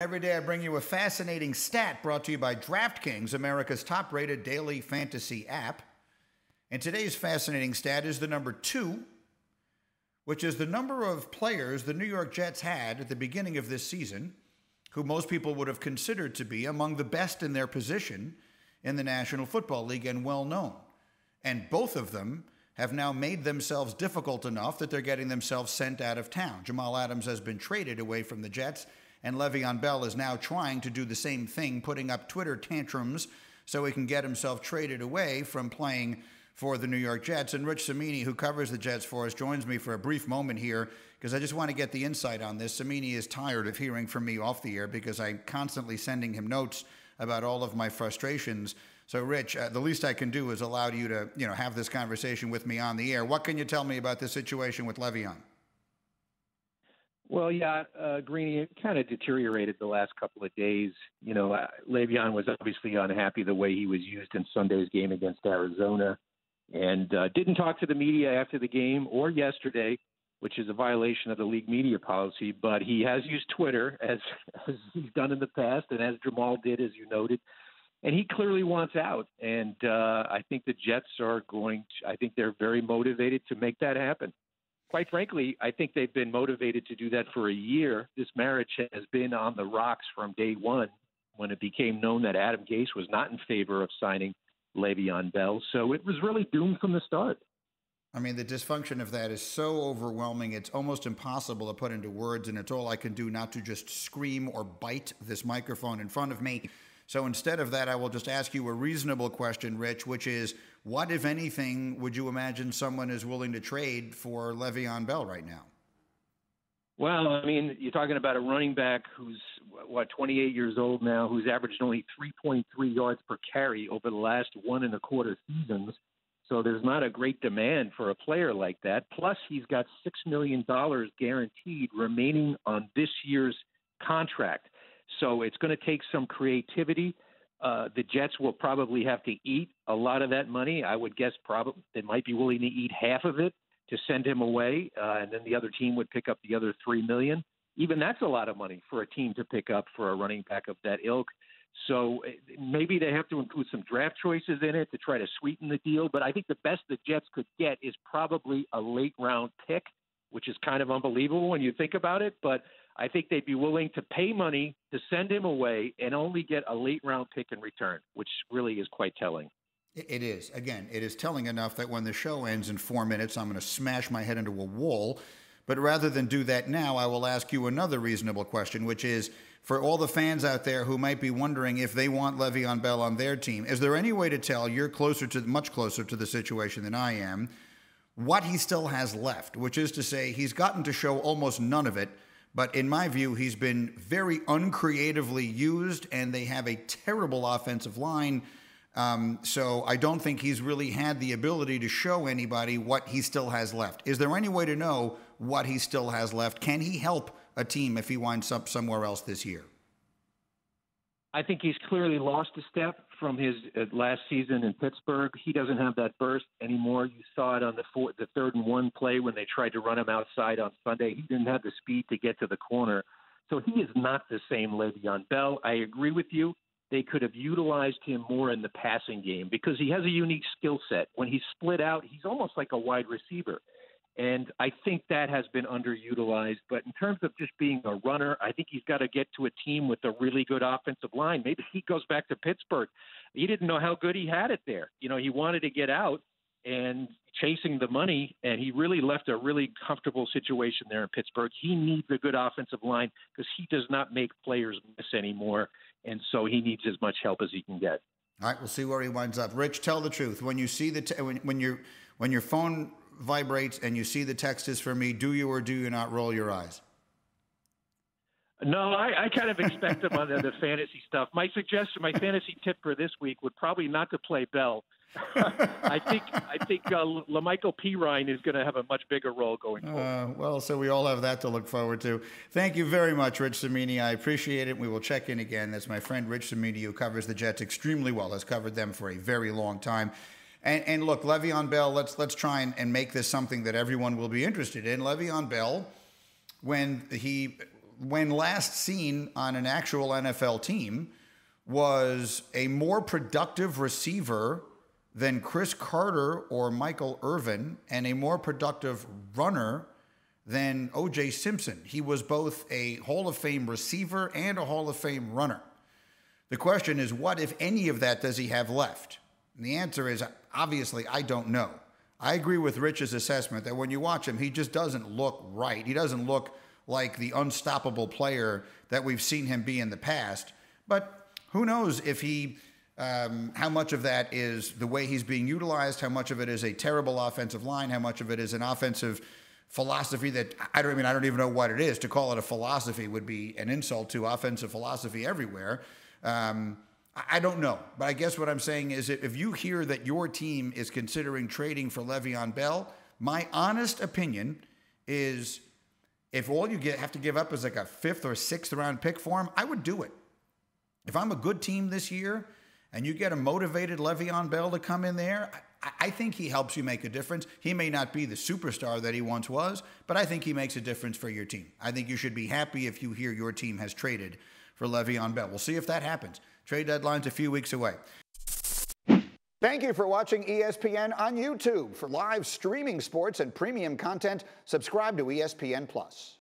Every day I bring you a fascinating stat brought to you by DraftKings, America's top rated daily fantasy app. And today's fascinating stat is the number two, which is the number of players the New York Jets had at the beginning of this season, who most people would have considered to be among the best in their position in the National Football League and well known. And both of them have now made themselves difficult enough that they're getting themselves sent out of town. Jamal Adams has been traded away from the Jets and Le'Veon Bell is now trying to do the same thing, putting up Twitter tantrums so he can get himself traded away from playing for the New York Jets. And Rich Cimini, who covers the Jets for us, joins me for a brief moment here because I just want to get the insight on this. Samini is tired of hearing from me off the air because I'm constantly sending him notes about all of my frustrations. So, Rich, uh, the least I can do is allow you to, you know, have this conversation with me on the air. What can you tell me about the situation with Le'Veon? Well, yeah, uh, Greeny, it kind of deteriorated the last couple of days. You know, uh, Le'Veon was obviously unhappy the way he was used in Sunday's game against Arizona, and uh, didn't talk to the media after the game or yesterday, which is a violation of the league media policy. But he has used Twitter as as he's done in the past, and as Jamal did, as you noted. And he clearly wants out, and uh, I think the Jets are going. To, I think they're very motivated to make that happen quite frankly, I think they've been motivated to do that for a year. This marriage has been on the rocks from day one when it became known that Adam Gase was not in favor of signing Le'Veon Bell. So it was really doomed from the start. I mean, the dysfunction of that is so overwhelming, it's almost impossible to put into words, and it's all I can do not to just scream or bite this microphone in front of me. So instead of that, I will just ask you a reasonable question, Rich, which is what, if anything, would you imagine someone is willing to trade for Le'Veon Bell right now? Well, I mean, you're talking about a running back who's what 28 years old now, who's averaged only 3.3 yards per carry over the last one and a quarter seasons. So there's not a great demand for a player like that. Plus, he's got six million dollars guaranteed remaining on this year's contract. So it's going to take some creativity. Uh, the Jets will probably have to eat a lot of that money. I would guess probably they might be willing to eat half of it to send him away, uh, and then the other team would pick up the other three million. Even that's a lot of money for a team to pick up for a running back of that ilk. So eh, maybe they have to include some draft choices in it to try to sweeten the deal. But I think the best the Jets could get is probably a late round pick, which is kind of unbelievable when you think about it. But I think they'd be willing to pay money to send him away and only get a late round pick in return, which really is quite telling. It is. Again, it is telling enough that when the show ends in four minutes, I'm going to smash my head into a wall. But rather than do that now, I will ask you another reasonable question, which is for all the fans out there who might be wondering if they want Le'Veon Bell on their team, is there any way to tell you're closer to much closer to the situation than I am, what he still has left, which is to say he's gotten to show almost none of it but in my view, he's been very uncreatively used, and they have a terrible offensive line. Um, so I don't think he's really had the ability to show anybody what he still has left. Is there any way to know what he still has left? Can he help a team if he winds up somewhere else this year? I think he's clearly lost a step from his uh, last season in Pittsburgh. He doesn't have that burst anymore. You saw it on the four, the third and one play when they tried to run him outside on Sunday. He didn't have the speed to get to the corner. So he is not the same Le'Veon Bell. I agree with you. They could have utilized him more in the passing game because he has a unique skill set. When he's split out, he's almost like a wide receiver. And I think that has been underutilized. But in terms of just being a runner, I think he's got to get to a team with a really good offensive line. Maybe he goes back to Pittsburgh. He didn't know how good he had it there. You know, he wanted to get out and chasing the money, and he really left a really comfortable situation there in Pittsburgh. He needs a good offensive line because he does not make players miss anymore. And so he needs as much help as he can get. All right, we'll see where he winds up. Rich, tell the truth. When you see the t- when, when your when your phone vibrates and you see the text is for me, do you or do you not roll your eyes? No, I, I kind of expect them on the, the fantasy stuff. My suggestion, my fantasy tip for this week would probably not to play Bell. I think I think uh, La'Mical Perine is going to have a much bigger role going forward. Uh, well, so we all have that to look forward to. Thank you very much, Rich Cimini. I appreciate it. We will check in again. That's my friend Rich Cimini, who covers the Jets extremely well. Has covered them for a very long time. And, and look, Le'Veon Bell, let's let's try and, and make this something that everyone will be interested in. Le'Veon Bell, when he when last seen on an actual NFL team, was a more productive receiver than Cris Carter or Michael Irvin, and a more productive runner than OJ Simpson. He was both a Hall of Fame receiver and a Hall of Fame runner. The question is, what, if any of that, does he have left? And the answer is obviously, I don't know. I agree with Rich's assessment that when you watch him, he just doesn't look right. He doesn't look like the unstoppable player that we've seen him be in the past. But who knows if he, um, how much of that is the way he's being utilized, how much of it is a terrible offensive line, how much of it is an offensive philosophy that I don't I mean I don't even know what it is. To call it a philosophy would be an insult to offensive philosophy everywhere. Um, I don't know, but I guess what I'm saying is if you hear that your team is considering trading for Le'Veon Bell, my honest opinion is if all you get have to give up is like a fifth or sixth round pick for him, I would do it. If I'm a good team this year and you get a motivated Le'Veon Bell to come in there, I think he helps you make a difference. He may not be the superstar that he once was, but I think he makes a difference for your team. I think you should be happy if you hear your team has traded for Le'Veon Bell. We'll see if that happens. Trade deadline's a few weeks away. Thank you for watching ESPN on YouTube. For live streaming sports and premium content, subscribe to ESPN Plus.